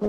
Hi,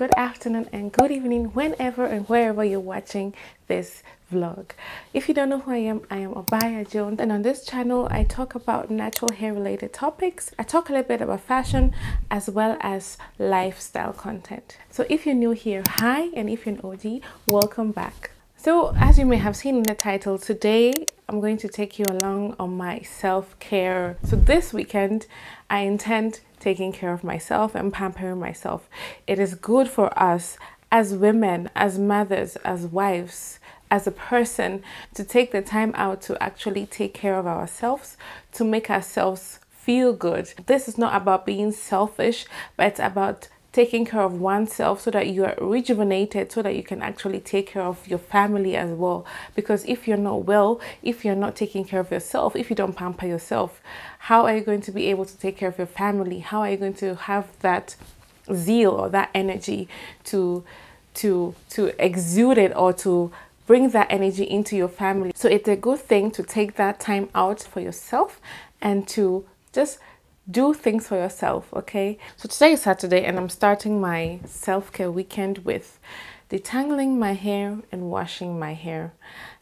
good afternoon, and good evening, whenever and wherever you're watching this vlog. If you don't know who I am, I am Obaa Yaa Jones, and on this channel, I talk about natural hair related topics. I talk a little bit about fashion as well as lifestyle content. So if you're new here, hi, and if you're an OG, welcome back. So, as you may have seen in the title, today I'm going to take you along on my self care. So, this weekend, I intend taking care of myself and pampering myself. It is good for us as women, as mothers, as wives, as a person to take the time out to actually take care of ourselves, to make ourselves feel good. This is not about being selfish, but it's about taking care of oneself so that you are rejuvenated so that you can actually take care of your family as well. Because if you're not well if you're not taking care of yourself if you don't pamper yourself how are you going to be able to take care of your family? How are you going to have that zeal or that energy to to to exude it or to bring that energy into your family? So it's a good thing to take that time out for yourself and to just do things for yourself, okay? So today is Saturday and I'm starting my self-care weekend with detangling my hair and washing my hair.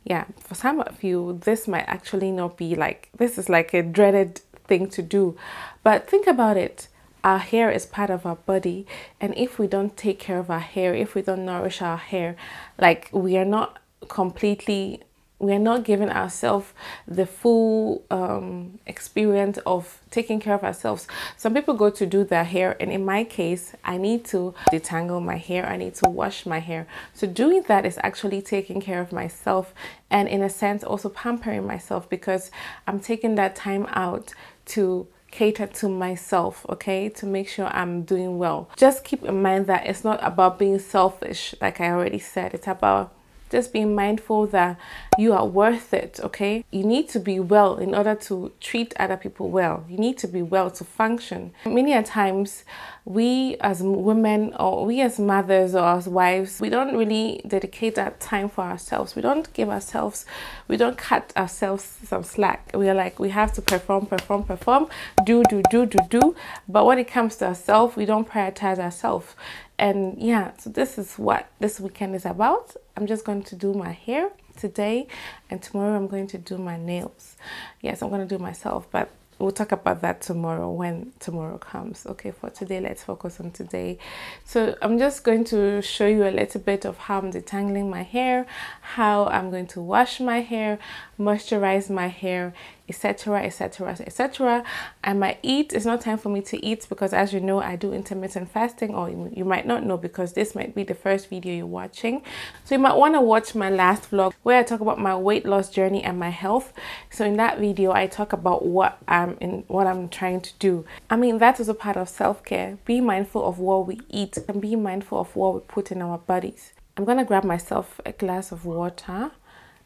Yeah, for some of you, this might actually not be like, this is like a dreaded thing to do. But think about it. Our hair is part of our body and if we don't take care of our hair, if we don't nourish our hair, like we are not completely we are not giving ourselves the full um, experience of taking care of ourselves. Some people go to do their hair, and in my case, I need to detangle my hair, I need to wash my hair. So, doing that is actually taking care of myself, and in a sense, also pampering myself because I'm taking that time out to cater to myself, okay, to make sure I'm doing well. Just keep in mind that it's not about being selfish, like I already said, it's about just being mindful that you are worth it okay? You need to be well in order to treat other people well. You need to be well to function. Many a times we as women or we as mothers or as wives we don't really dedicate that time for ourselves. We don't give ourselves we don't cut ourselves some slack. We are like we have to perform perform perform. Do do do do do. But when it comes to ourselves we don't prioritize ourselves and yeah so this is what this weekend is about. I'm just going to do my hair today and tomorrow i'm going to do my nails. Yes i'm going to do myself but we'll talk about that tomorrow when tomorrow comes. Okay for today let's focus on today. So i'm just going to show you a little bit of how i'm detangling my hair how i'm going to wash my hair moisturize my hair etc etc etc i might eat. It's not time for me to eat because as you know i do intermittent fasting or you, might not know because this might be the first video you're watching. So you might want to watch my last vlog where i talk about my weight loss journey and my health. So in that video i talk about what i'm in what i'm trying to do. I mean that is a part of self-care. Be mindful of what we eat and be mindful of what we put in our bodies. I'm gonna grab myself a glass of water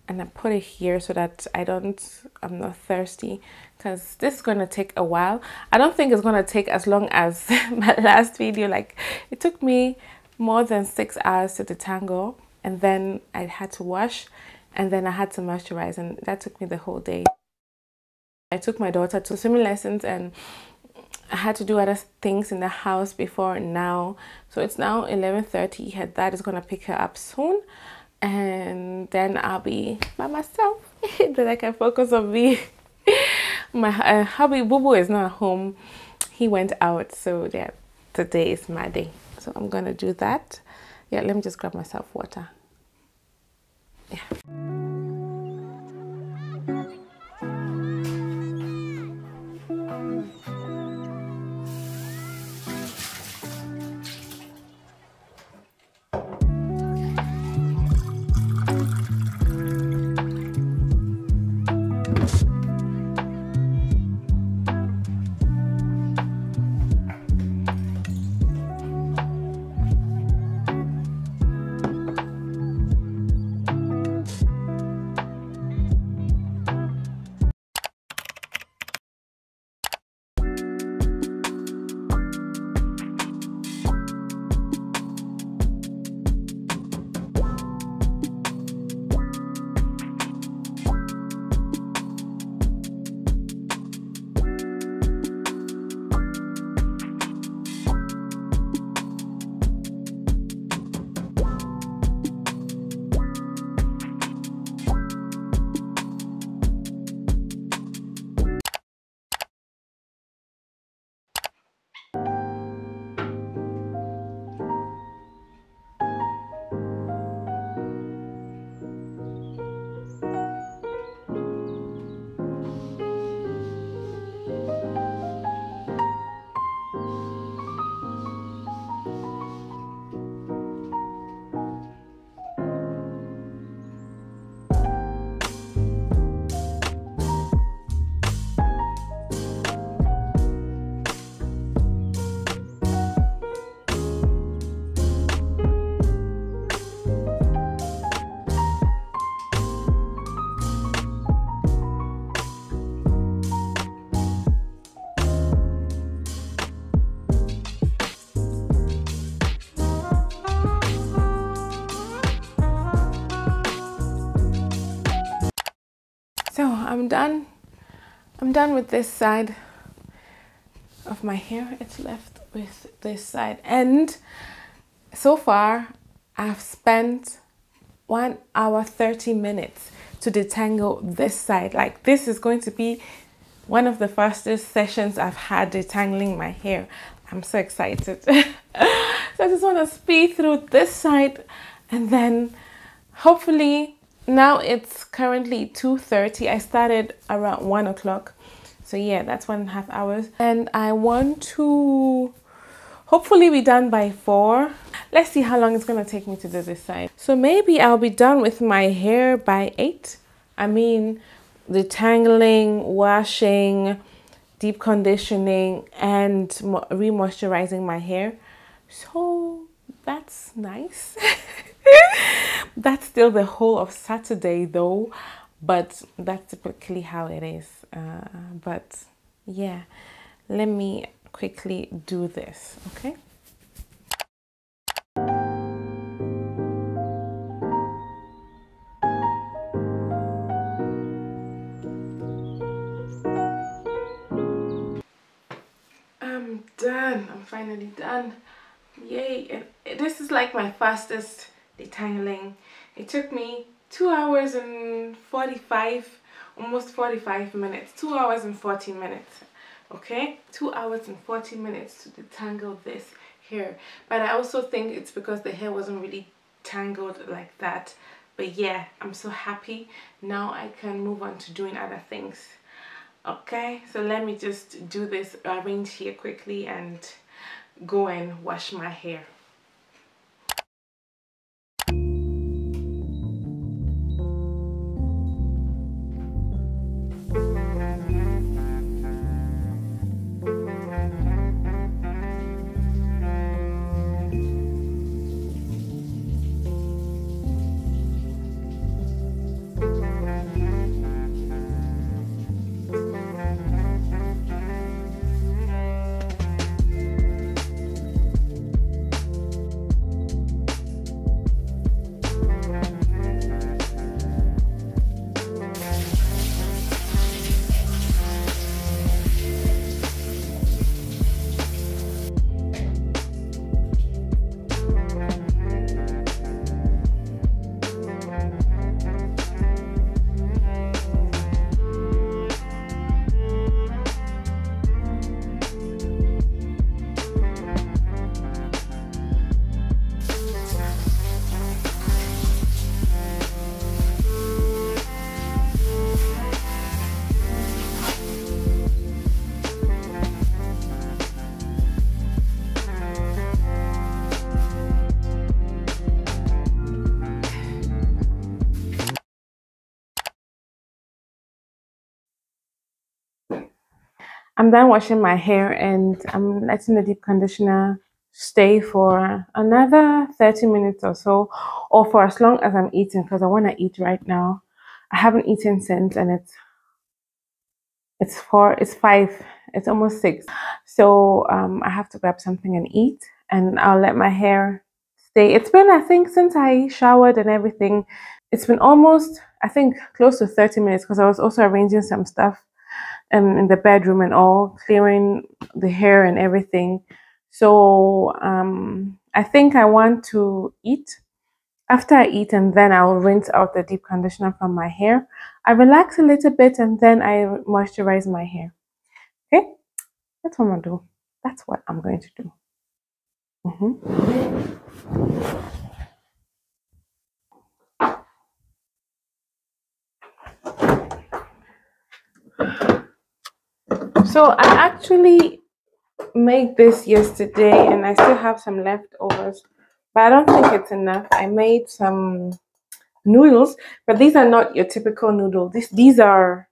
and I put it here so that I don't, I'm not thirsty because this is going to take a while. I don't think it's going to take as long as my last video. Like it took me more than six hours to detangle and then I had to wash and then I had to moisturize and that took me the whole day. I took my daughter to swimming lessons and I had to do other things in the house before now. So it's now 11.30. Her dad is going to pick her up soon and then I'll be by myself. then I can focus on me. my uh, hubby Boo is not home. He went out, so yeah, today is my day. So I'm gonna do that. Yeah, let me just grab myself water. Yeah. I'm done. I'm done with this side of my hair. It's left with this side. And so far I've spent one hour 30 minutes to detangle this side. Like this is going to be one of the fastest sessions I've had detangling my hair. I'm so excited. So I just want to speed through this side and then hopefully now it's currently 2.30 I started around 1 o'clock. So yeah that's one and a half hours. And I want to hopefully be done by 4 let's see how long it's gonna take me to do this side. So maybe I'll be done with my hair by 8 I mean detangling washing deep conditioning and re-moisturizing my hair. So that's nice that's still the whole of Saturday though, but that's typically how it is. Uh, but yeah, let me quickly do this, okay? I'm done. I'm finally done. Yay. And this is like my fastest detangling. It took me 2 hours and 45, almost 45 minutes. 2 hours and 40 minutes. Okay? 2 hours and 40 minutes to detangle this hair. But I also think it's because the hair wasn't really tangled like that. But yeah, I'm so happy. Now I can move on to doing other things. Okay, so let me just do this arrange here quickly and go and wash my hair. I'm done washing my hair and I'm letting the deep conditioner stay for another 30 minutes or so or for as long as I'm eating because I want to eat right now. I haven't eaten since and it's it's four it's five it's almost six so um, I have to grab something and eat and I'll let my hair stay it's been I think since I showered and everything it's been almost I think close to 30 minutes because I was also arranging some stuff um, in the bedroom and all, clearing the hair and everything. So um, I think I want to eat. After I eat and then I'll rinse out the deep conditioner from my hair. I relax a little bit and then I moisturize my hair. Okay, that's what I'm gonna do. That's what I'm going to do. Mm So I actually made this yesterday and I still have some leftovers, but I don't think it's enough. I made some noodles, but these are not your typical noodles. This, these are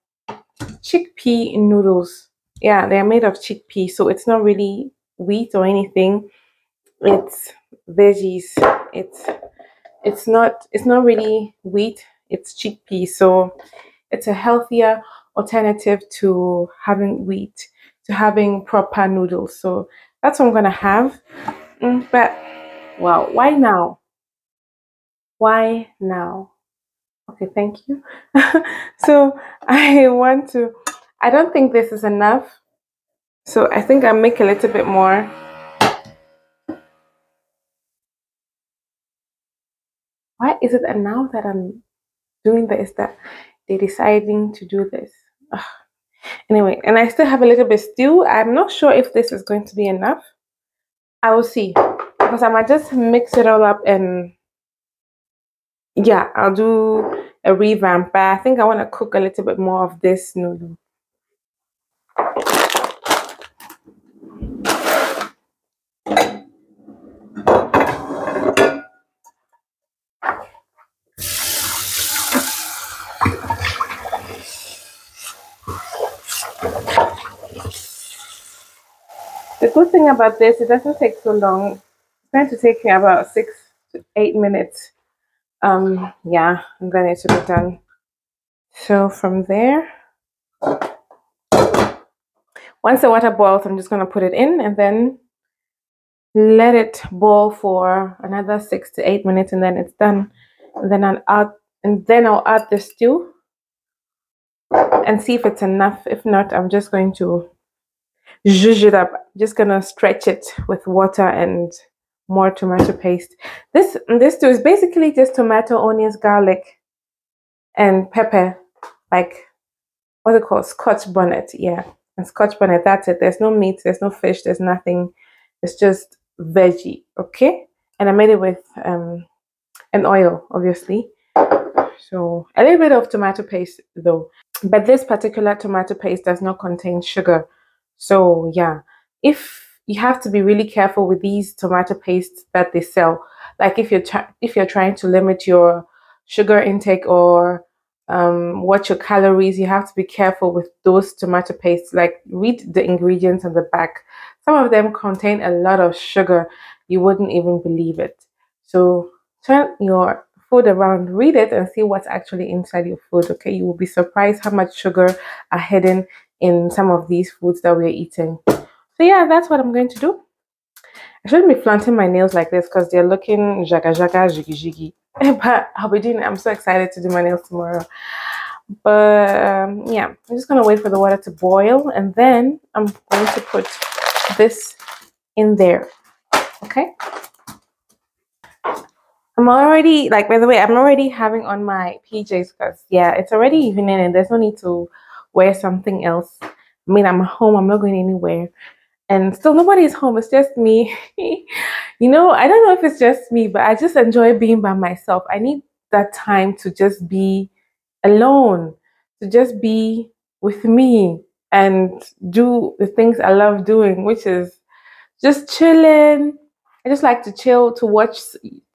chickpea noodles. Yeah, they are made of chickpea, so it's not really wheat or anything. It's veggies. It's it's not it's not really wheat. It's chickpea, so it's a healthier alternative to having wheat, to having proper noodles. So that's what I'm going to have. Mm, but, well, why now? Why now? Okay, thank you. so I want to, I don't think this is enough. So I think I'll make a little bit more. Why is it now that I'm doing this that they're deciding to do this? Ugh. Anyway, and I still have a little bit still. I'm not sure if this is going to be enough. I will see because I might just mix it all up and yeah, I'll do a revamp. But I think I want to cook a little bit more of this noodle. The good thing about this, it doesn't take so long. It's going to take me about six to eight minutes. Um, yeah, and then it should be done. So from there, once the water boils, I'm just going to put it in and then let it boil for another six to eight minutes and then it's done. And then I'll add, and then I'll add the stew and see if it's enough. If not, I'm just going to zhuzh it up. Just gonna stretch it with water and more tomato paste. This this too is basically just tomato, onions, garlic, and pepper. Like what's it called? Scotch bonnet. Yeah, and Scotch bonnet. That's it. There's no meat. There's no fish. There's nothing. It's just veggie. Okay, and I made it with um an oil, obviously. So a little bit of tomato paste though. But this particular tomato paste does not contain sugar. So yeah, if you have to be really careful with these tomato pastes that they sell. Like if you're if you're trying to limit your sugar intake or um, watch your calories, you have to be careful with those tomato pastes. Like read the ingredients on the back. Some of them contain a lot of sugar. You wouldn't even believe it. So turn your food around, read it, and see what's actually inside your food. Okay, you will be surprised how much sugar are hidden in some of these foods that we're eating. So yeah, that's what I'm going to do. I shouldn't be flaunting my nails like this because they're looking jaga jaga jiggy jiggy. but I'll be doing. It. I'm so excited to do my nails tomorrow. But um, yeah, I'm just gonna wait for the water to boil, and then I'm going to put this in there. Okay. I'm already like by the way, I'm already having on my PJs because yeah, it's already evening and there's no need to wear something else. I mean, I'm home, I'm not going anywhere. And still, nobody's home. It's just me. you know, I don't know if it's just me, but I just enjoy being by myself. I need that time to just be alone, to just be with me and do the things I love doing, which is just chilling. I just like to chill, to watch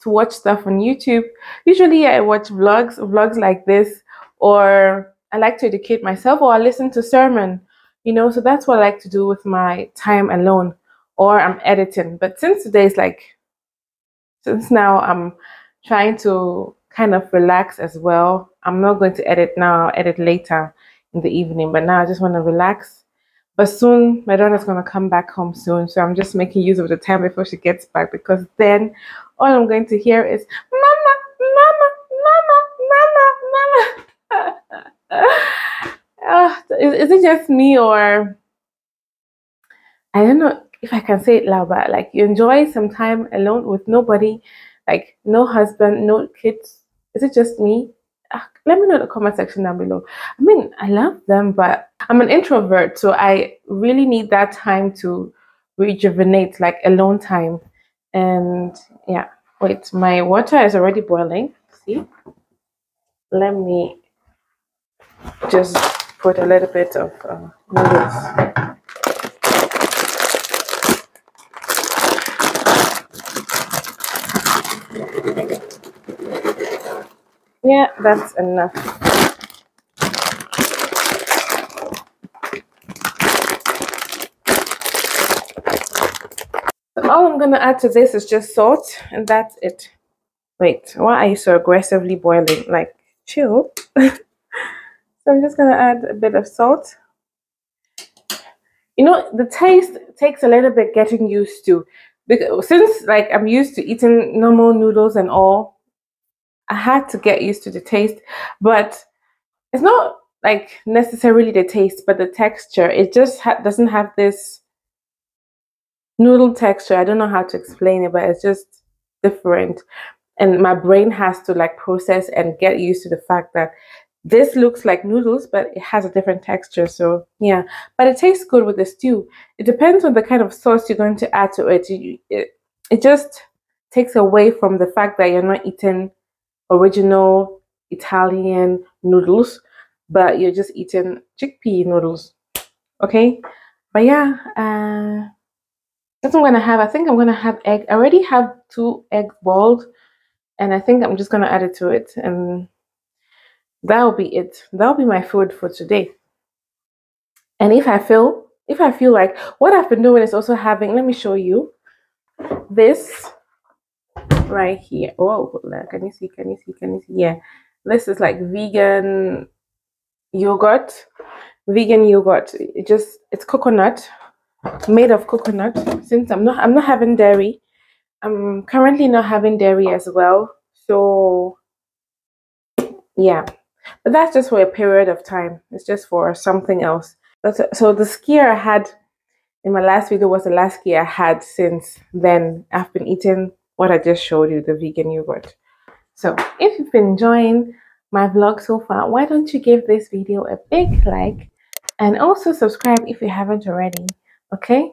to watch stuff on YouTube. Usually I watch vlogs, vlogs like this, or I like to educate myself or I listen to sermon, you know, so that's what I like to do with my time alone or I'm editing. But since today is like, since now I'm trying to kind of relax as well, I'm not going to edit now, I'll edit later in the evening, but now I just want to relax. But soon, my daughter's going to come back home soon, so I'm just making use of the time before she gets back because then all I'm going to hear is, Mama, Mama, Mama, Mama, Mama. uh, is, is it just me or I don't know if I can say it loud, but like you enjoy some time alone with nobody, like no husband, no kids. Is it just me? Uh, let me know in the comment section down below. I mean, I love them, but I'm an introvert, so I really need that time to rejuvenate, like alone time. And yeah, wait, my water is already boiling. See? Let me just put a little bit of uh, noodles. Yeah, that's enough. So all I'm gonna add to this is just salt and that's it. Wait, why are you so aggressively boiling? Like, chill. So I'm just going to add a bit of salt. You know, the taste takes a little bit getting used to. Because since like I'm used to eating normal noodles and all, I had to get used to the taste, but it's not like necessarily the taste, but the texture. It just ha doesn't have this noodle texture. I don't know how to explain it, but it's just different. And my brain has to like process and get used to the fact that this looks like noodles, but it has a different texture. So yeah, but it tastes good with the stew. It depends on the kind of sauce you're going to add to it. It, it just takes away from the fact that you're not eating original Italian noodles, but you're just eating chickpea noodles. Okay, but yeah, uh, that's what I'm gonna have. I think I'm gonna have egg. I already have two egg boiled, and I think I'm just gonna add it to it, and that'll be it. That'll be my food for today. And if I feel, if I feel like what I've been doing is also having, let me show you this right here. Oh, can you see? Can you see? Can you see? Yeah, this is like vegan yogurt. Vegan yogurt. It just it's coconut, made of coconut. Since I'm not I'm not having dairy, I'm currently not having dairy as well. So yeah, but that's just for a period of time. It's just for something else. So the skyr I had in my last video was the last skyr I had since then. I've been eating what I just showed you, the vegan yogurt. So if you've been enjoying my vlog so far, why don't you give this video a big like and also subscribe if you haven't already, okay?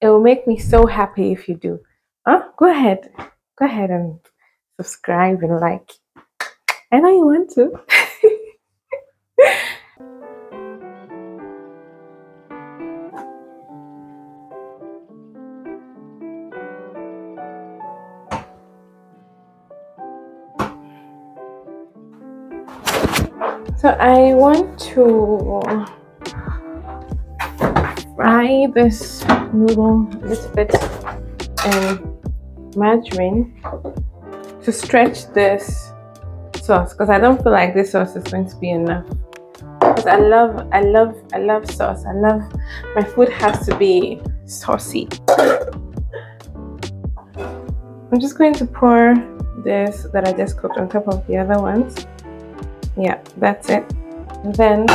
It will make me so happy if you do. Huh? Go ahead. Go ahead and subscribe and like. I know you want to. So I want to fry this noodle a little bit in margarine to stretch this sauce because I don't feel like this sauce is going to be enough. Because I love, I love, I love sauce. I love my food has to be saucy. I'm just going to pour this that I just cooked on top of the other ones yeah that's it. And then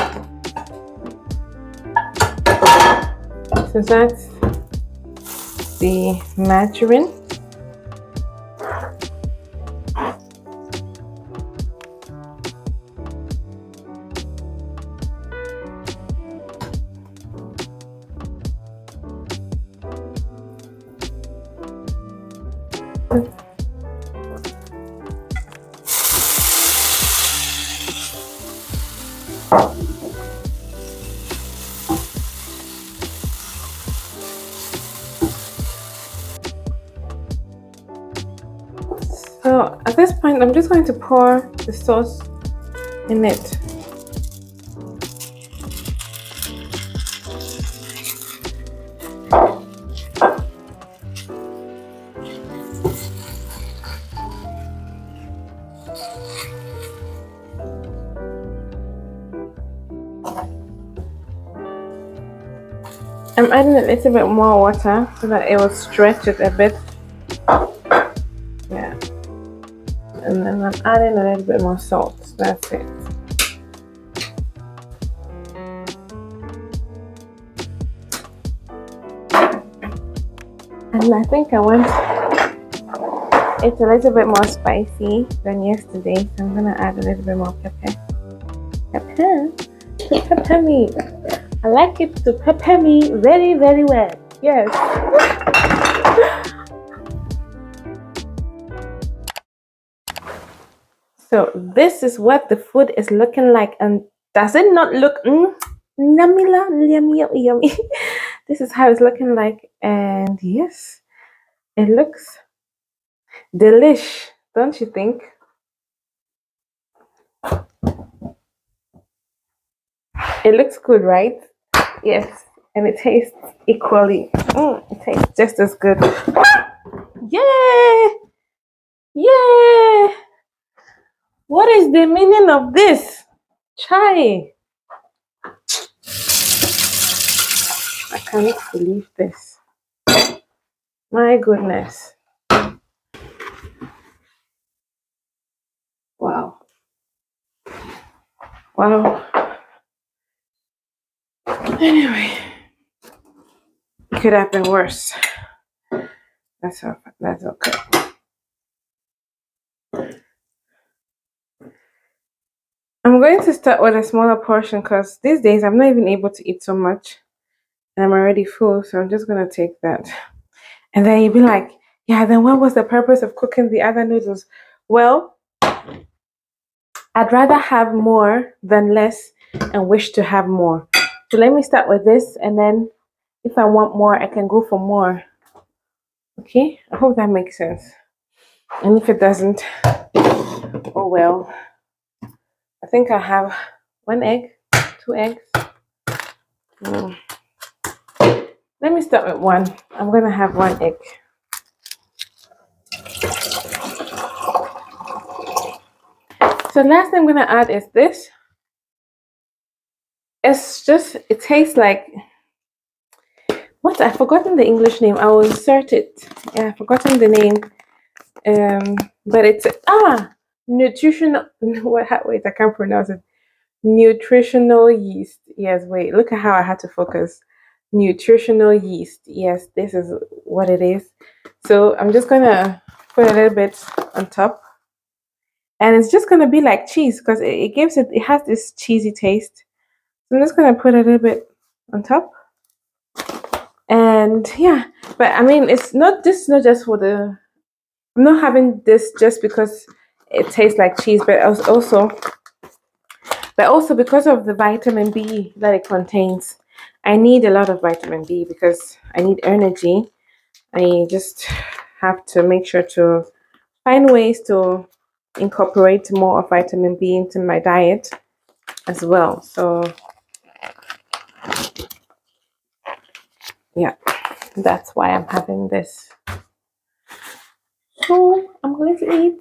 so that's the margarine point, I'm just going to pour the sauce in it. I'm adding a little bit more water so that it will stretch it a bit then I'm a little bit more salt. That's it. And I think I want it's a little bit more spicy than yesterday, so I'm gonna add a little bit more pepper. Pepper, pepper me. I like it to pepper me very, very well. Yes. So this is what the food is looking like. And does it not look mm, yummy, yummy, yummy, this is how it's looking like. And yes, it looks delish, don't you think? It looks good, right? Yes, and it tastes equally. Mm, it tastes just as good. Yeah! Yeah! What is the meaning of this? Chai. I can't believe this. My goodness. Wow. Wow. Anyway, it could have been worse. That's okay. That's okay. I'm going to start with a smaller portion because these days I'm not even able to eat so much and I'm already full, so I'm just gonna take that. And then you'd be like, yeah, then what was the purpose of cooking the other noodles? Well, I'd rather have more than less and wish to have more. So let me start with this and then if I want more, I can go for more. Okay, I hope that makes sense. And if it doesn't, oh well. I think I have one egg, two eggs. Mm. Let me start with one. I'm gonna have one egg. So last thing I'm gonna add is this. It's just it tastes like what I've forgotten the English name. I will insert it. Yeah, I've forgotten the name. Um, but it's ah nutritional. What? Wait, I can't pronounce it. Nutritional yeast. Yes. Wait. Look at how I had to focus. Nutritional yeast. Yes, this is what it is. So I'm just gonna put a little bit on top and it's just gonna be like cheese because it, it gives it it has this cheesy taste so i'm just gonna put a little bit on top and yeah but i mean it's not this not just for the i'm not having this just because it tastes like cheese but also but also because of the vitamin b that it contains i need a lot of vitamin b because i need energy i just have to make sure to find ways to incorporate more of vitamin B into my diet as well. So yeah, that's why I'm having this. So I'm going to eat.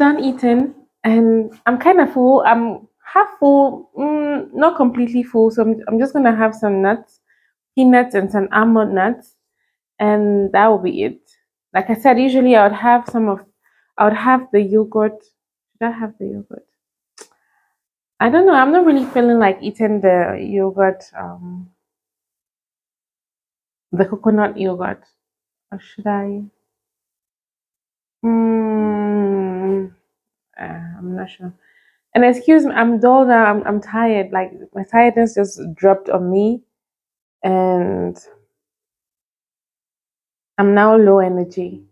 Done eating and I'm kind of full. I'm half full, mm, not completely full. So I'm, I'm just going to have some nuts, peanuts, and some almond nuts. And that will be it. Like I said, usually I would have some of, I would have the yogurt. Should I have the yogurt? I don't know. I'm not really feeling like eating the yogurt, um, the coconut yogurt. Or should I? Mm, uh, I'm not sure. And excuse me, I'm dull now. I'm I'm tired. Like my tiredness just dropped on me, and I'm now low energy.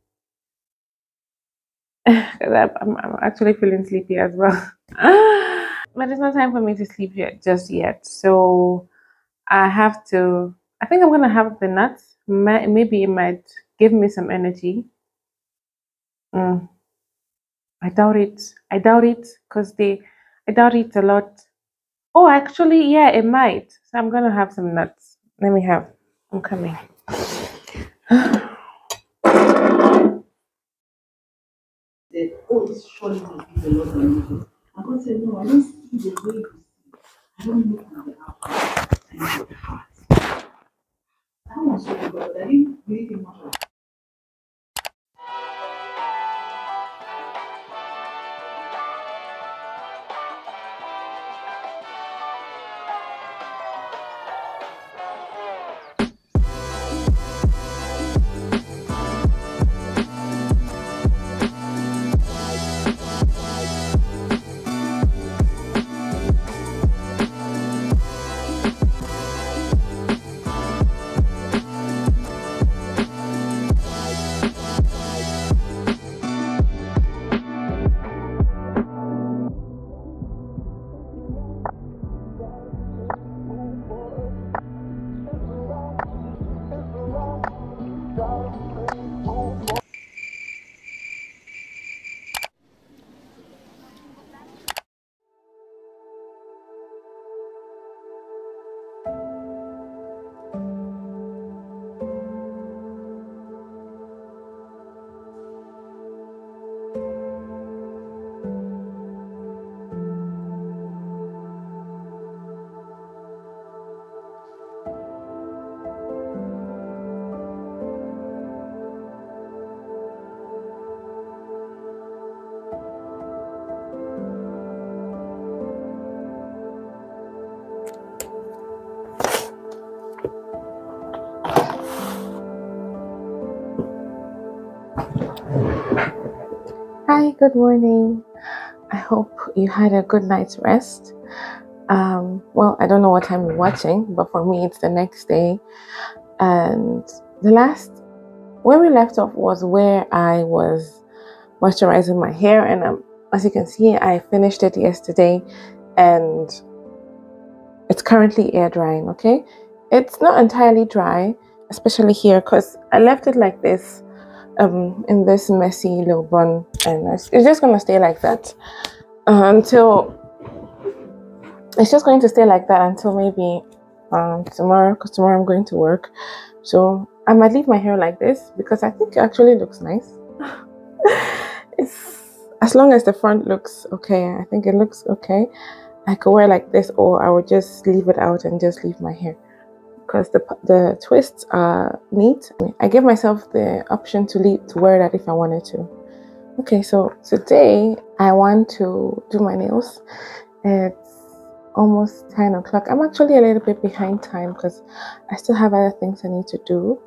I'm, I'm actually feeling sleepy as well. but it's not time for me to sleep yet, just yet. So I have to. I think I'm gonna have the nuts. Maybe it might give me some energy. Mm. I doubt it. I doubt it because they, I doubt it a lot. Oh, actually, yeah, it might. So I'm gonna have some nuts. Let me have. I'm coming. oh, surely be the Lord No, I don't see the way you see. I don't look at the. I the heart. I didn't really think much of good morning. I hope you had a good night's rest. Um, well, I don't know what time you're watching, but for me, it's the next day. And the last, where we left off was where I was moisturizing my hair, and um, as you can see, I finished it yesterday, and it's currently air drying. Okay, it's not entirely dry, especially here, because I left it like this um, in this messy little bun and it's, just to stay like that uh, until it's just going to stay like that until maybe um, tomorrow because tomorrow I'm going to work. So I might leave my hair like this because I think it actually looks nice. It's as long as the front looks okay I think it looks okay. I could wear like this or I would just leave it out and just leave my hair because the, the twists are neat. I give myself the option to leave to wear that if I wanted to. Okay, so today I want to do my nails. It's almost 10 o'clock. I'm actually a little bit behind time because I still have other things I need to do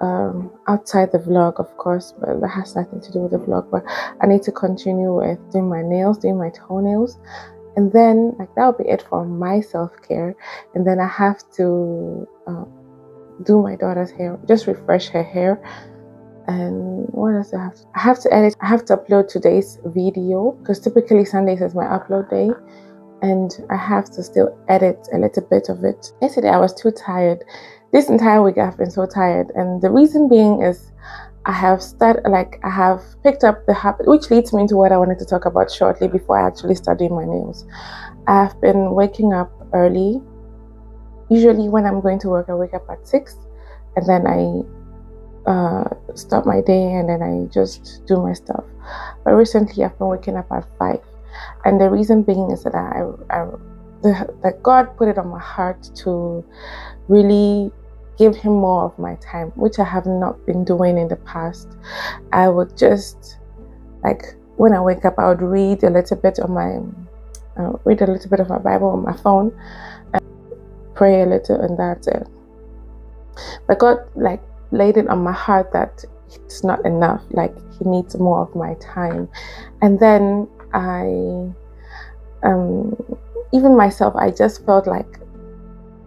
um, outside the vlog, of course, but that has nothing to do with the vlog. But I need to continue with doing my nails, doing my toenails, and then like that'll be it for my self-care and then i have to uh, do my daughter's hair just refresh her hair and what else I have to I have to edit I have to upload today's video because typically Sundays is my upload day and I have to still edit a little bit of it. Yesterday I was too tired. This entire week I've been so tired and the reason being is I have started, like, I have picked up the habit, which leads me into what I wanted to talk about shortly before I actually start doing my nails. I've been waking up early. Usually, when I'm going to work, I wake up at six and then I uh, start my day and then I just do my stuff. But recently, I've been waking up at five, and the reason being is that I, I the, that God put it on my heart to really give him more of my time, which I have not been doing in the past. I would just like when I wake up, I would read a little bit of my uh, read a little bit of my Bible on my phone, and pray a little, and that's it. But God like laid it on my heart that it's not enough. Like He needs more of my time, and then I, um, even myself, I just felt like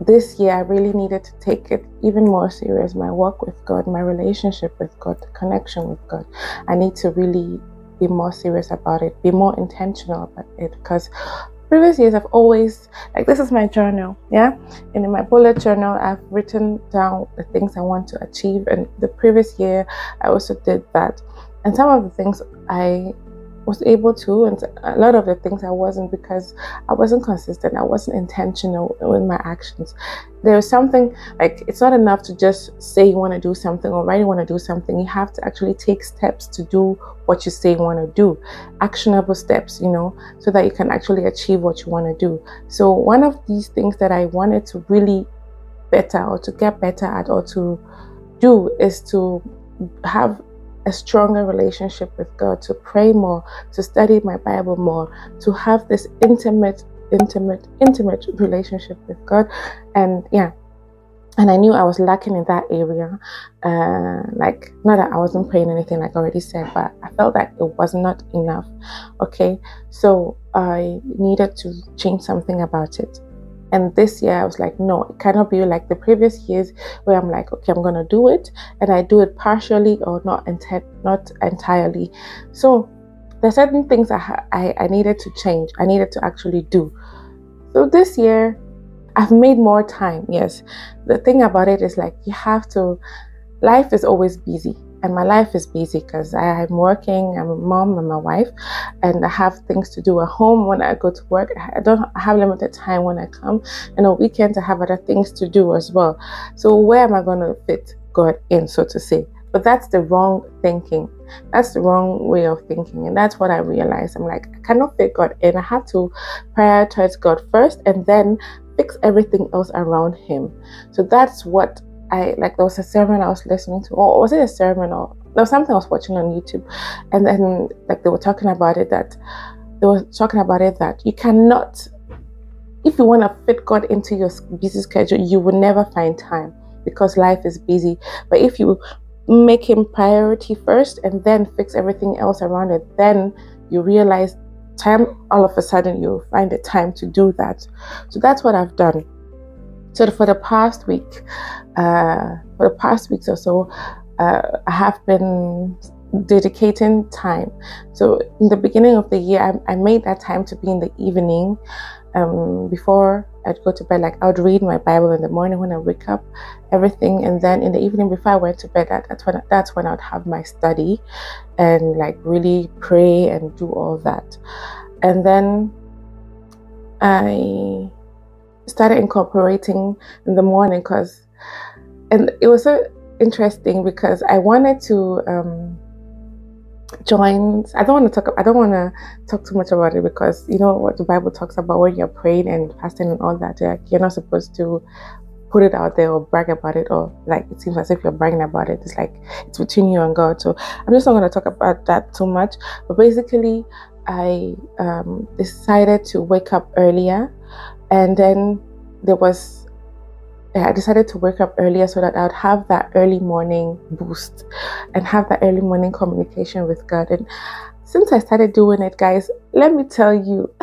this year I really needed to take it even more serious my work with God, my relationship with God, the connection with God. I need to really be more serious about it, be more intentional about it because previous years I've always like this is my journal, yeah? And in my bullet journal I've written down the things I want to achieve and the previous year I also did that. And some of the things I was able to and a lot of the things i wasn't because i wasn't consistent i wasn't intentional with my actions. There's something like it's not enough to just say you want to do something or write you want to do something. You have to actually take steps to do what you say you want to do. Actionable steps you know so that you can actually achieve what you want to do. So one of these things that i wanted to really better or to get better at or to do is to have a stronger relationship with God, to pray more, to study my Bible more, to have this intimate, intimate, intimate relationship with God. And yeah, and I knew I was lacking in that area. Uh, like, not that I wasn't praying anything, like I already said, but I felt that it was not enough. Okay, so I needed to change something about it. And this year I was like, no, it cannot be like the previous years where I'm like, okay, I'm gonna do it, and I do it partially or not enti- not entirely. So there's certain things I, ha- I I needed to change. I needed to actually do. So this year, I've made more time. Yes, the thing about it is like you have to. Life is always busy and my life is busy because I'm working, I'm a mom, I'm a wife, and I have things to do at home when I go to work. I don't have limited time when I come, and on weekends I have other things to do as well. So where am I going to fit God in, so to say? But that's the wrong thinking. That's the wrong way of thinking, and that's what I realized. I'm like, I cannot fit God in. I have to prioritize God first, and then fix everything else around Him. So that's what I like there was a sermon I was listening to, or was it a sermon or there was something I was watching on YouTube, and then like they were talking about it that they were talking about it that you cannot, if you want to fit God into your busy schedule, you will never find time because life is busy. But if you make him priority first and then fix everything else around it, then you realize time all of a sudden you find the time to do that. So that's what I've done. So for the past week, uh, for the past weeks or so, uh, I have been dedicating time. So in the beginning of the year, I, I made that time to be in the evening um, before I'd go to bed. Like I would read my Bible in the morning when I wake up, everything, and then in the evening before I went to bed, that, that's when that's when I'd have my study, and like really pray and do all that, and then I started incorporating in the morning because, and it was so interesting because I wanted to. Um, joins i don't want to talk i don't want to talk too much about it because you know what the bible talks about when you're praying and fasting and all that like you're not supposed to put it out there or brag about it or like it seems as if you're bragging about it it's like it's between you and god so i'm just not going to talk about that too much but basically i um, decided to wake up earlier and then there was I decided to wake up earlier so that I would have that early morning boost and have that early morning communication with God. And since I started doing it, guys, let me tell you,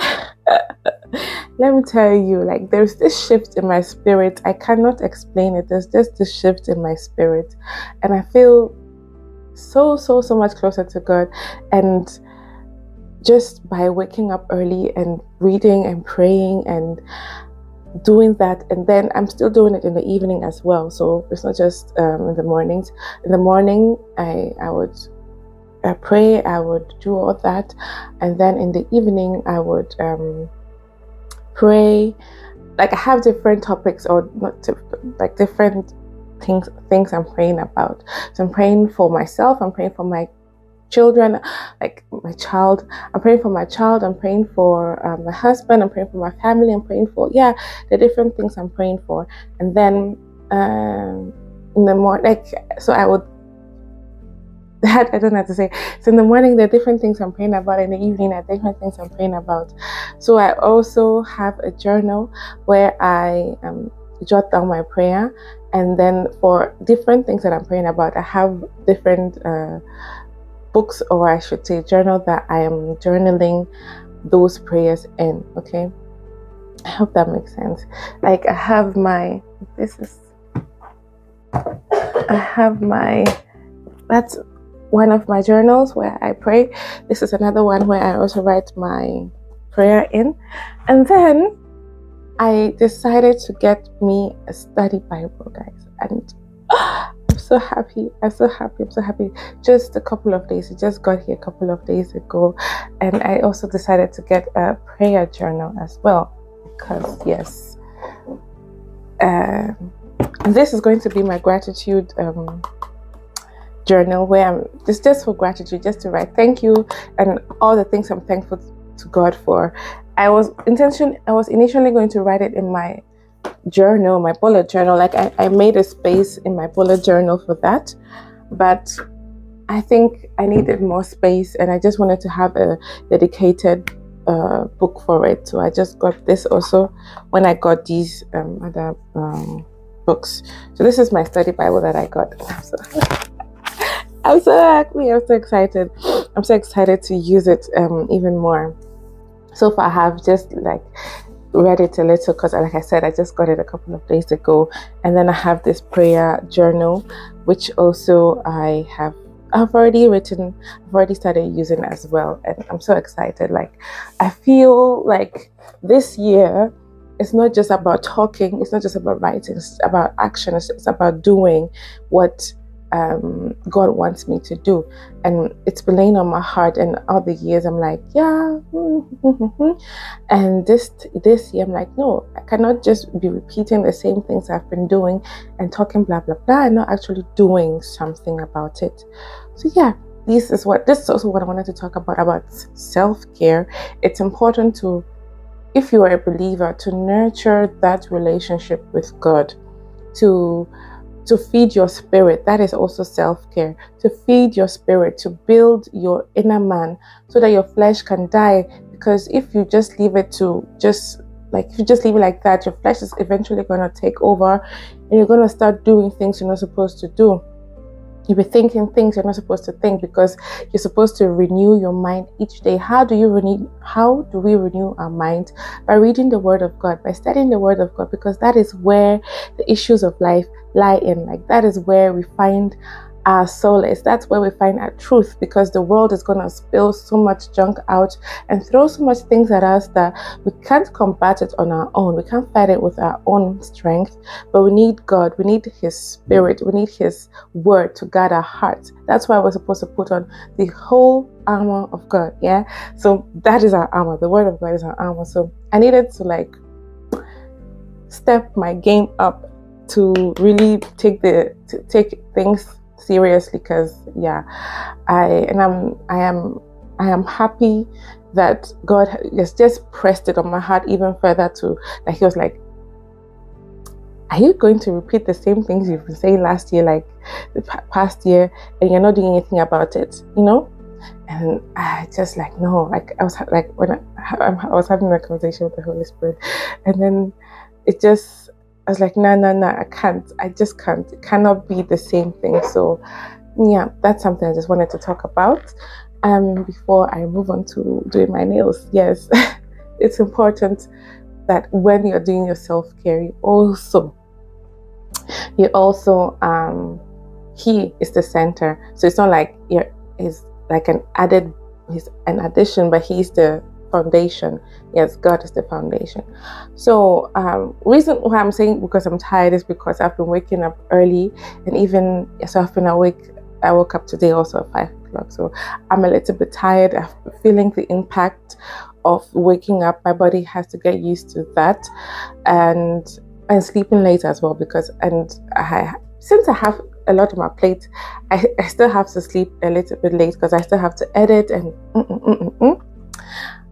let me tell you, like there's this shift in my spirit. I cannot explain it. There's just this shift in my spirit. And I feel so, so, so much closer to God. And just by waking up early and reading and praying and doing that and then i'm still doing it in the evening as well. So it's not just um, in the mornings. In the morning i i would uh, pray i would do all that and then in the evening i would um, pray. Like i have different topics or not to, like different things things i'm praying about. So i'm praying for myself i'm praying for my children, like my child. I'm praying for my child. I'm praying for um, my husband. I'm praying for my family. I'm praying for, yeah, the different things I'm praying for. And then um, in the morning, like, so I would, that I don't how to say. So in the morning, there are different things I'm praying about. In the evening, there are different things I'm praying about. So I also have a journal where I um, jot down my prayer. And then for different things that I'm praying about, I have different uh, books or I should say journal that I am journaling those prayers in. Okay. I hope that makes sense. Like I have my this is I have my that's one of my journals where I pray. This is another one where I also write my prayer in. And then I decided to get me a study Bible, guys. And so happy. I'm so happy. I'm so happy. Just a couple of days. I just got here a couple of days ago. And I also decided to get a prayer journal as well. Because, yes, um, this is going to be my gratitude um, journal where I'm just, just for gratitude, just to write thank you and all the things I'm thankful to God for. I was intention I was initially going to write it in my journal, my bullet journal. Like I, I made a space in my bullet journal for that. But I think I needed more space and I just wanted to have a dedicated uh, book for it. So I just got this also when I got these um, other um, books. So this is my study Bible that I got. I'm so, I'm so happy. I'm so excited. I'm so excited to use it um, even more. So far, I have just like read it a little because like i said i just got it a couple of days ago. And then i have this prayer journal which also i have i've already written i've already started using as well. And i'm so excited. Like i feel like this year it's not just about talking it's not just about writing it's about action it's, it's about doing what um, God wants me to do. And it's been laying on my heart. And all the years, I'm like, yeah. and this this year, I'm like, no, I cannot just be repeating the same things I've been doing and talking blah blah blah, and not actually doing something about it. So yeah. This is what this is also what I wanted to talk about about self-care. It's important to if you are a believer to nurture that relationship with God to to feed your spirit. That is also self care. To feed your spirit, to build your inner man so that your flesh can die. Because if you just leave it to just like if you just leave it like that, your flesh is eventually going to take over and you're going to start doing things you're not supposed to do. you'll be thinking things you're not supposed to think because you're supposed to renew your mind each day how do you renew how do we renew our mind by reading the word of god by studying the word of god because that is where the issues of life lie in like that is where we find our solace. That's where we find our truth because the world is going to spill so much junk out and throw so much things at us that we can't combat it on our own. We can't fight it with our own strength, but we need God. We need His Spirit. We need His Word to guard our hearts. That's why we're supposed to put on the whole armor of God. Yeah. So that is our armor. The Word of God is our armor. So I needed to like step my game up to really take the take things seriously because yeah i and i'm i am i am happy that god has just pressed it on my heart even further to that he was like are you going to repeat the same things you've been saying last year like the past year and you're not doing anything about it? You know? And i just like no like i was like when i, I was having a conversation with the holy spirit and then it just I was like, no, no, no, I can't. I just can't. It cannot be the same thing. So, yeah, that's something I just wanted to talk about. Um, before I move on to doing my nails, yes, it's important that when you're doing your self care, you also, you also, um, he is the center. So it's not like you're, he's like an added, he's an addition, but he's the foundation. Yes, God is the foundation. So, um, reason why I'm saying because I'm tired is because I've been waking up early, and even so, I've been awake. I woke up today also at five o'clock, so I'm a little bit tired. I'm feeling the impact of waking up. My body has to get used to that, and and sleeping late as well because and I since I have a lot on my plate, I, I still have to sleep a little bit late because I still have to edit and. Mm, mm, mm,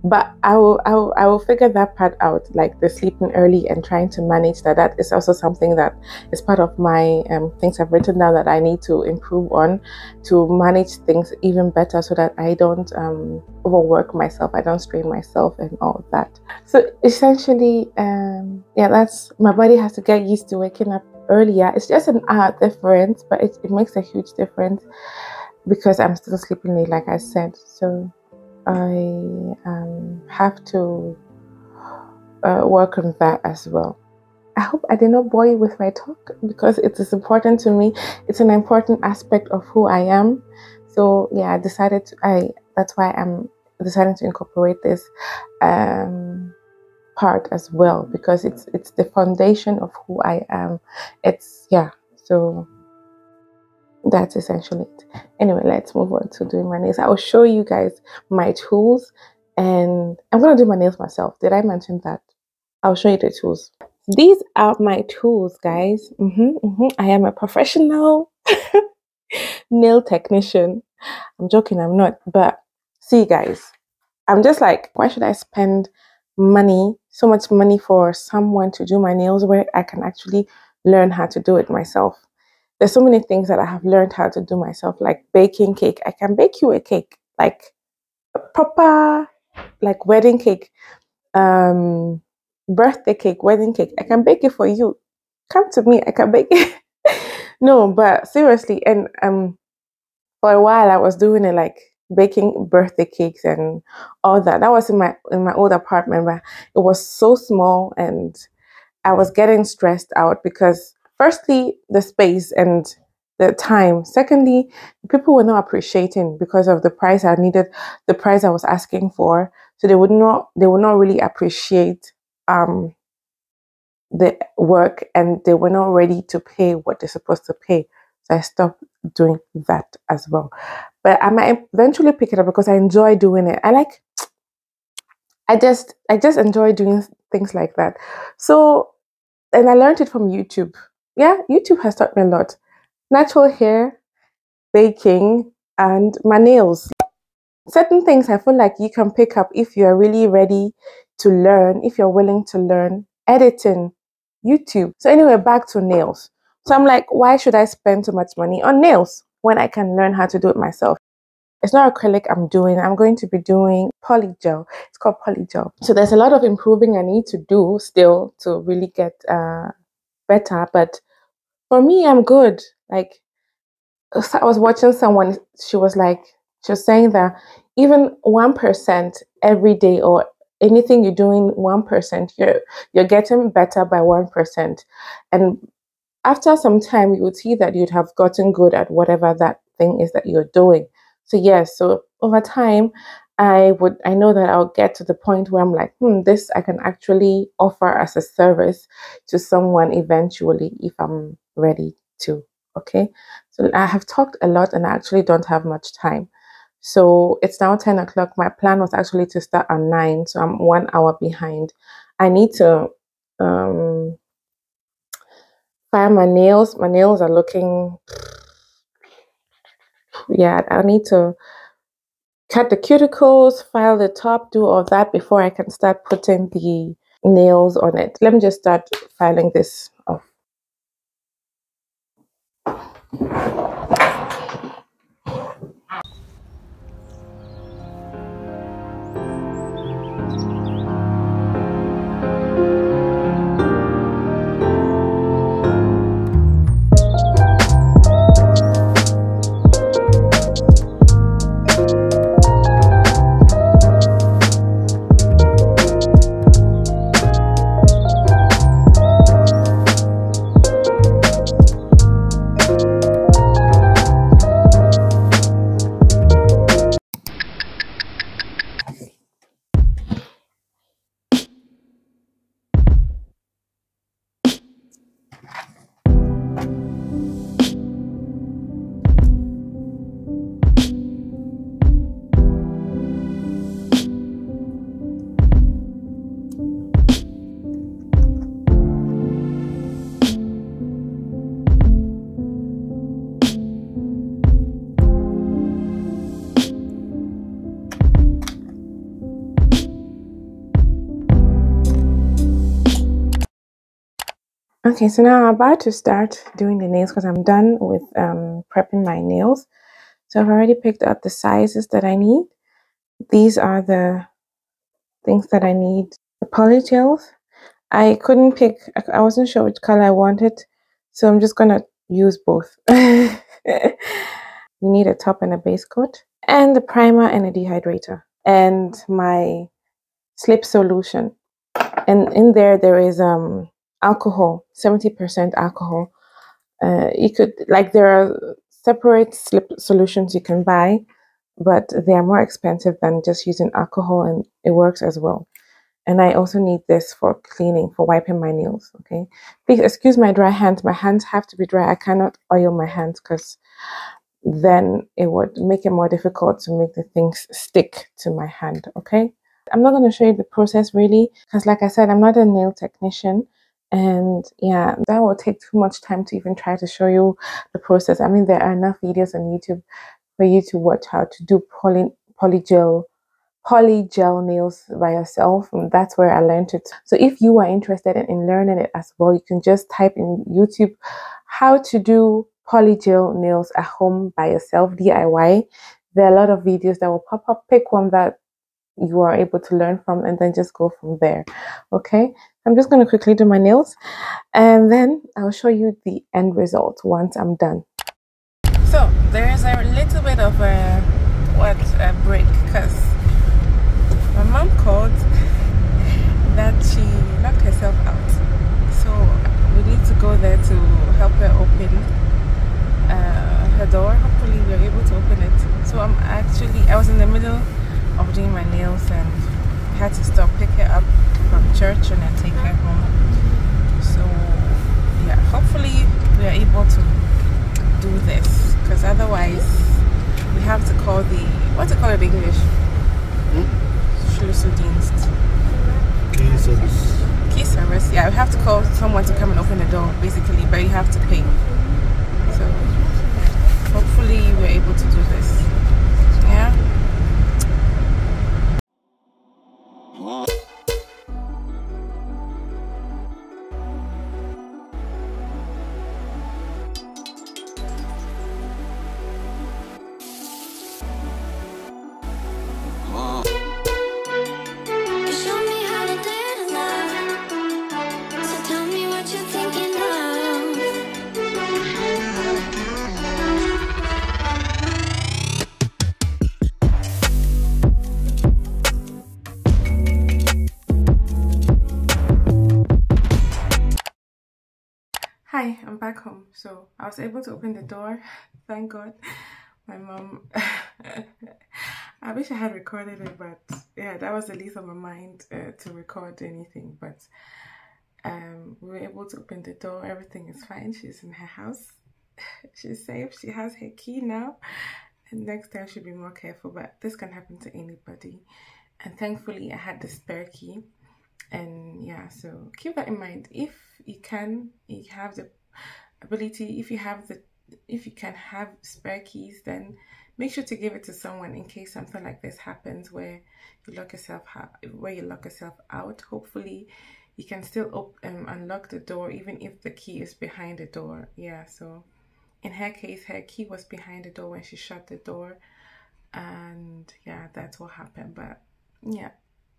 but I will, I will I will figure that part out like the sleeping early and trying to manage that. That is also something that is part of my um, things I've written down that I need to improve on to manage things even better so that I don't um, overwork myself I don't strain myself and all that. So essentially um, yeah that's my body has to get used to waking up earlier. It's just an hour difference but it, it makes a huge difference because I'm still sleeping late like I said. So I um, have to uh, work on that as well. I hope I did not bore you with my talk because it is important to me. It's an important aspect of who I am. So yeah, I decided to, I that's why I'm deciding to incorporate this um, part as well because it's it's the foundation of who I am. It's yeah. So that's essentially it. Anyway let's move on to doing my nails. I will show you guys my tools and i'm gonna do my nails myself. Did i mention that? I'll show you the tools. These are my tools guys. Mm-hmm, mm-hmm. i am a professional nail technician. I'm joking i'm not but see guys i'm just like why should i spend money so much money for someone to do my nails where i can actually learn how to do it myself there's so many things that I have learned how to do myself, like baking cake. I can bake you a cake, like a proper, like wedding cake, um, birthday cake, wedding cake. I can bake it for you. Come to me, I can bake it. no, but seriously, and um, for a while I was doing it like baking birthday cakes and all that. That was in my in my old apartment, but it was so small and I was getting stressed out because firstly, the space and the time. Secondly, people were not appreciating because of the price I needed, the price I was asking for. So they would not they would not really appreciate um the work and they were not ready to pay what they're supposed to pay. So I stopped doing that as well. But I might eventually pick it up because I enjoy doing it. I like I just I just enjoy doing things like that. So and I learned it from YouTube yeah, YouTube has taught me a lot. Natural hair, baking, and my nails. Certain things I feel like you can pick up if you're really ready to learn, if you're willing to learn. Editing, YouTube. So, anyway, back to nails. So, I'm like, why should I spend so much money on nails when I can learn how to do it myself? It's not acrylic I'm doing. I'm going to be doing polygel. It's called poly polygel. So there's a lot of improving I need to do still to really get uh, better. But for me, I'm good. Like I was watching someone, she was like, she was saying that even 1% every day or anything you're doing 1%, you're, you're getting better by 1%. And after some time, you would see that you'd have gotten good at whatever that thing is that you're doing. So, yes, so over time, I would I know that I'll get to the point where I'm like, hmm, this I can actually offer as a service to someone eventually if I'm ready to. Okay. So I have talked a lot and I actually don't have much time. So it's now 10 o'clock. My plan was actually to start at 9, so I'm one hour behind. I need to um, file my nails. My nails are looking, yeah, I need to cut the cuticles, file the top, do all that before I can start putting the nails on it. Let me just start filing this off. Thank you. Okay, so now I'm about to start doing the nails because I'm done with um, prepping my nails. So I've already picked out the sizes that I need. These are the things that I need. The polygels. I couldn't pick, I wasn't sure which color I wanted. So I'm just going to use both. you need a top and a base coat. And the primer and a dehydrator. And my slip solution. And in there, there is um alcohol, 70% alcohol. Uh, you could, like, there are separate slip solutions you can buy, but they are more expensive than just using alcohol and it works as well. And I also need this for cleaning, for wiping my nails. Okay. Please excuse my dry hands. My hands have to be dry. I cannot oil my hands because then it would make it more difficult to make the things stick to my hand. Okay. I'm not going to show you the process really because, like I said, I'm not a nail technician. And yeah, that will take too much time to even try to show you the process. I mean, there are enough videos on YouTube for you to watch how to do poly polygel polygel nails by yourself. And that's where i learned it. So if you are interested in learning it as well you can just type in youtube how to do polygel nails at home by yourself diy there are a lot of videos that will pop up. Pick one that you are able to learn from and then just go from there. Okay I'm just going to quickly do my nails and then I'll show you the end result once I'm done. So there's a little bit of a what a break because my mom called that she locked herself out. So we need to go there to help her open uh, her door. Hopefully we're able to open it. So I'm actually I was in the middle of doing my nails and had to stop, pick her up from church and then take her home. So yeah, hopefully we are able to do this because otherwise we have to call the what's it called in English? Hmm? Key service. Key service. Yeah, we have to call someone to come and open the door basically, but you have to pay. So hopefully we're able to do this. Yeah. So I was able to open the door. Thank God. My mom, I wish I had recorded it, but yeah, that was the least on my mind uh, to record anything. But um, we were able to open the door. Everything is fine. She's in her house. She's safe. She has her key now. And next time she'll be more careful. But this can happen to anybody. And thankfully, I had the spare key and yeah so keep that in mind if you can you have the ability if you have the if you can have spare keys then make sure to give it to someone in case something like this happens where you lock yourself where you lock yourself out. Hopefully you can still op- um, unlock the door even if the key is behind the door. Yeah so in her case her key was behind the door when she shut the door. And yeah that's what happened. But yeah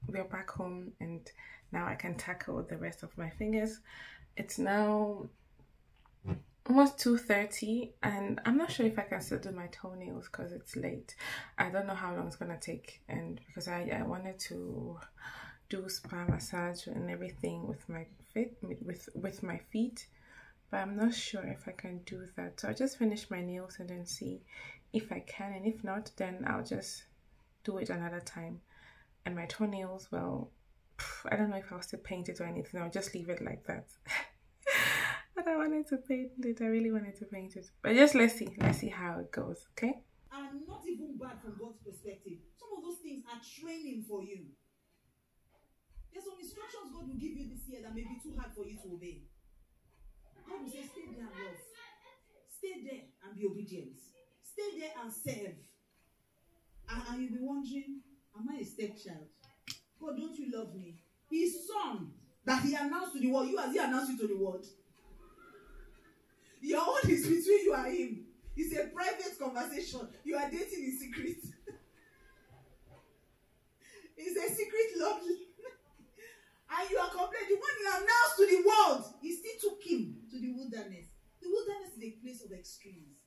we're back home and now I can tackle the rest of my fingers. It's now almost 2.30 and I'm not sure if I can still do my toenails because it's late. I don't know how long it's going to take and because I, I wanted to do spa massage and everything with my feet with with my feet but I'm not sure if I can do that so I'll just finish my nails and then see if I can and if not then I'll just do it another time and my toenails well I don't know if I was to paint it or anything. I'll just leave it like that. but I wanted to paint it. I really wanted to paint it. But just let's see. Let's see how it goes. Okay. And not even bad from God's perspective. Some of those things are training for you. There's some instructions God will give you this year that may be too hard for you to obey. God will say, stay there and love. Stay there and be obedient. Stay there and serve. And, and you'll be wondering, am I a stepchild? God, don't you love me? His son that he announced to the world, you as he announced you to the world. Your own is between you and him. It's a private conversation. You are dating in secret. it's a secret love. and you are complaining. The one he announced to the world, he still took him to the wilderness. The wilderness is a place of extremes.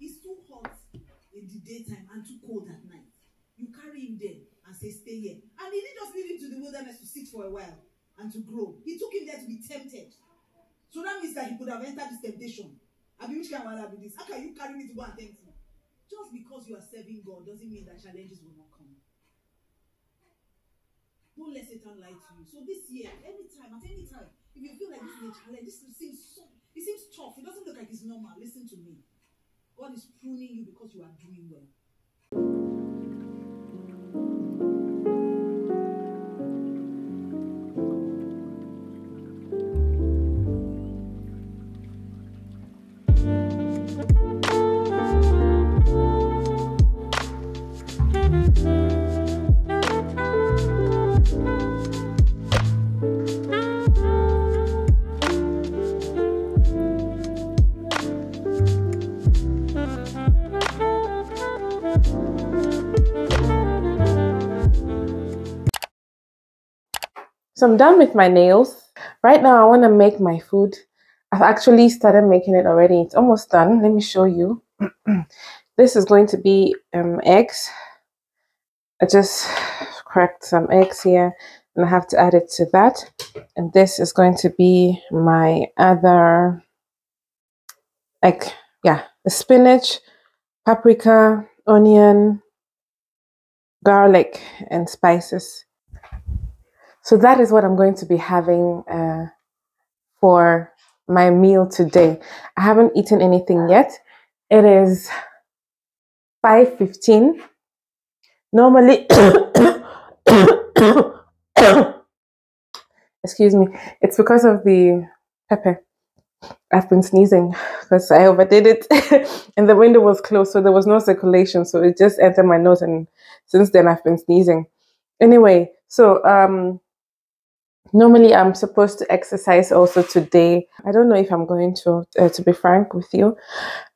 It's too hot in the daytime and too cold at night. You carry him there and say, Stay here. And he didn't just leave him to the wilderness to sit for a while and to grow. He took him there to be tempted. So that means that he could have entered this temptation. I mean, which kind of be this? How can you carry me to go and tempt me? Just because you are serving God doesn't mean that challenges will not come. Don't let Satan lie to you. So this year, anytime, at any time, if you feel like this is a challenge, this seems so, it seems tough. It doesn't look like it's normal. Listen to me. God is pruning you because you are doing well. So I'm done with my nails. Right now I want to make my food. I've actually started making it already. It's almost done. Let me show you. this is going to be um, eggs. I just cracked some eggs here and I have to add it to that. And this is going to be my other, like, yeah, the spinach, paprika, onion, garlic, and spices. So that is what I'm going to be having uh, for my meal today. I haven't eaten anything yet. It is 5.15. Normally, excuse me, it's because of the pepper. I've been sneezing because I overdid it and the window was closed, so there was no circulation. So it just entered my nose, and since then I've been sneezing. Anyway, so um, normally i'm supposed to exercise also today. I don't know if i'm going to uh, to be frank with you.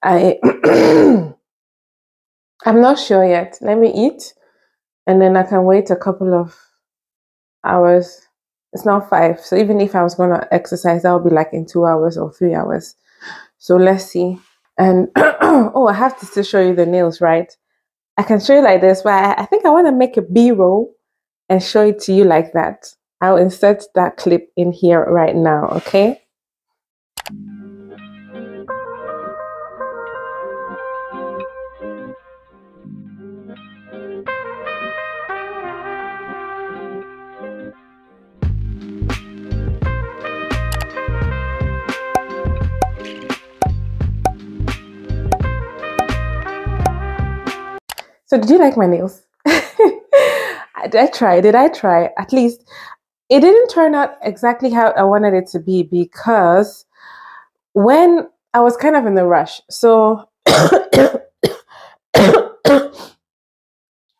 I i'm not sure yet. Let me eat and then i can wait a couple of hours. It's now five so even if i was going to exercise that would be like in two hours or three hours. So let's see. And oh i have to still show you the nails right? I can show you like this but i, I think i want to make a b-roll and show it to you like that I'll insert that clip in here right now, okay? So did you like my nails? did I try? Did I try? At least it didn't turn out exactly how I wanted it to be because when I was kind of in the rush, so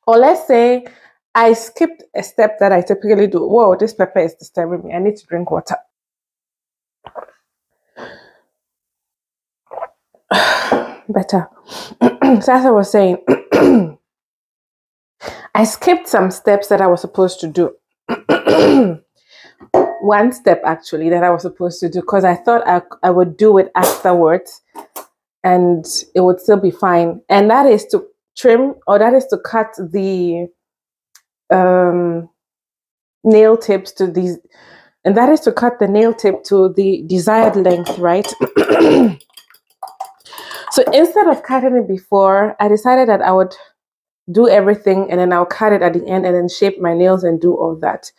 or let's say I skipped a step that I typically do. Whoa, this pepper is disturbing me. I need to drink water. Better. so as I was saying, I skipped some steps that I was supposed to do. One step actually that I was supposed to do because I thought I, I would do it afterwards and it would still be fine. And that is to trim or that is to cut the um, nail tips to these, and that is to cut the nail tip to the desired length, right? so instead of cutting it before, I decided that I would do everything and then I'll cut it at the end and then shape my nails and do all that.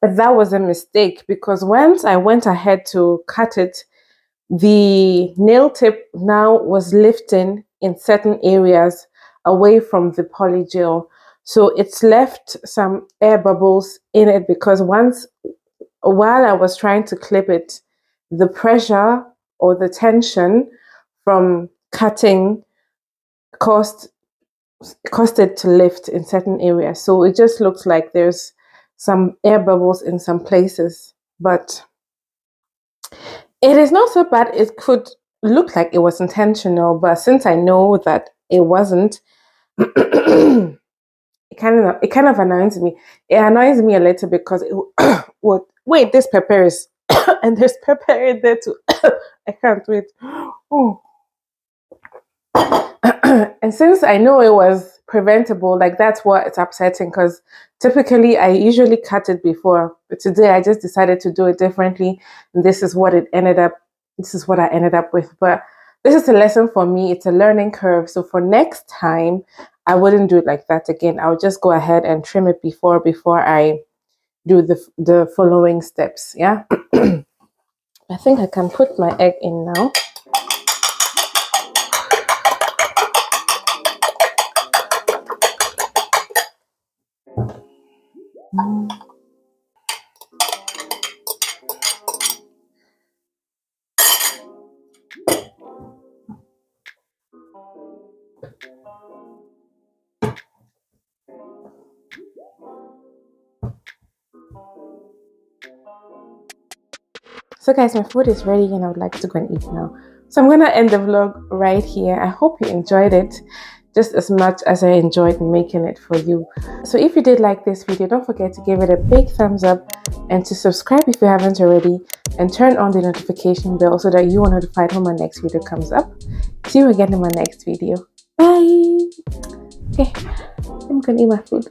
But that was a mistake because once I went ahead to cut it, the nail tip now was lifting in certain areas away from the polygel. So it's left some air bubbles in it because once, while I was trying to clip it, the pressure or the tension from cutting caused it to lift in certain areas. So it just looks like there's some air bubbles in some places, but it is not so bad. It could look like it was intentional, but since I know that it wasn't, it kind of it kind of annoys me. It annoys me a little because it what wait this pepper is and there's pepper in there too. I can't wait. Oh. and since I know it was preventable, like that's what it's upsetting because typically I usually cut it before, but today I just decided to do it differently, and this is what it ended up. This is what I ended up with. But this is a lesson for me. It's a learning curve. So for next time, I wouldn't do it like that again. I would just go ahead and trim it before before I do the the following steps. Yeah. I think I can put my egg in now. So guys, my food is ready and I would like to go and eat now. So I'm going to end the vlog right here. I hope you enjoyed it just as much as I enjoyed making it for you. So if you did like this video, don't forget to give it a big thumbs up and to subscribe if you haven't already and turn on the notification bell so that you are notified when my next video comes up. See you again in my next video. Bye! Okay, I'm gonna eat my food.